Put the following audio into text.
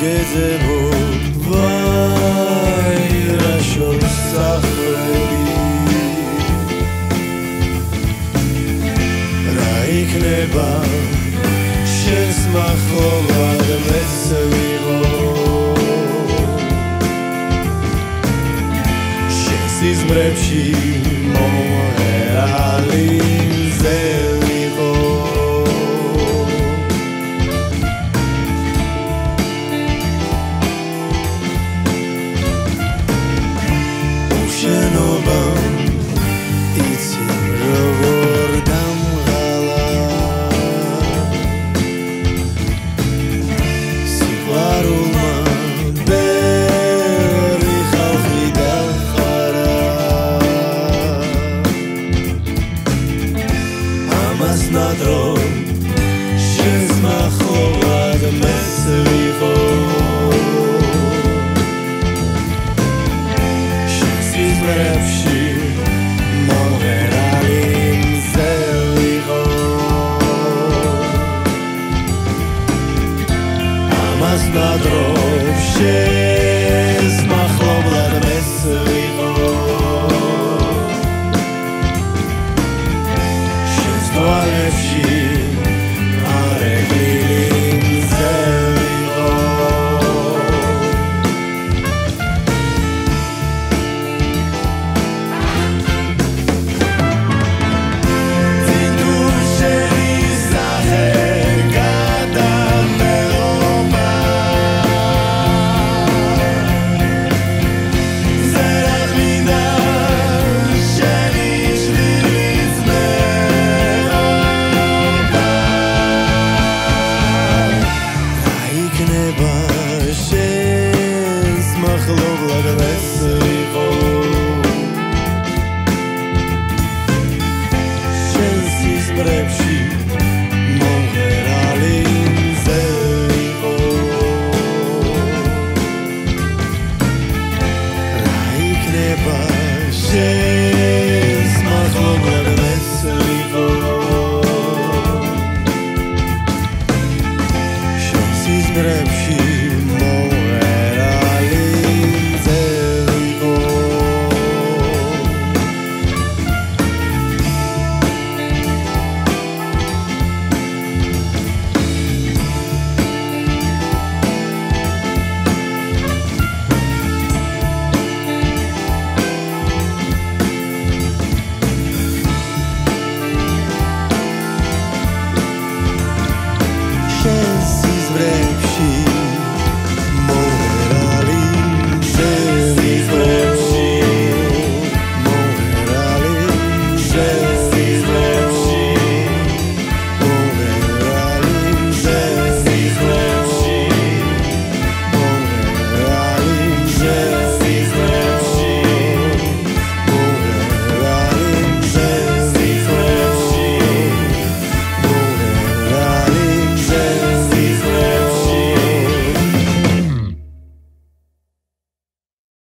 გეძებო ვაი რა შევსახლები რა იქნება შენს מחოლად მეცვიღო სიზმრებში მომოე მას ნადრო შენს მახლობლად მეც ვიყო. შენს იზმრებში მომღერალი მზე ვიყო ამას ნადრო შენს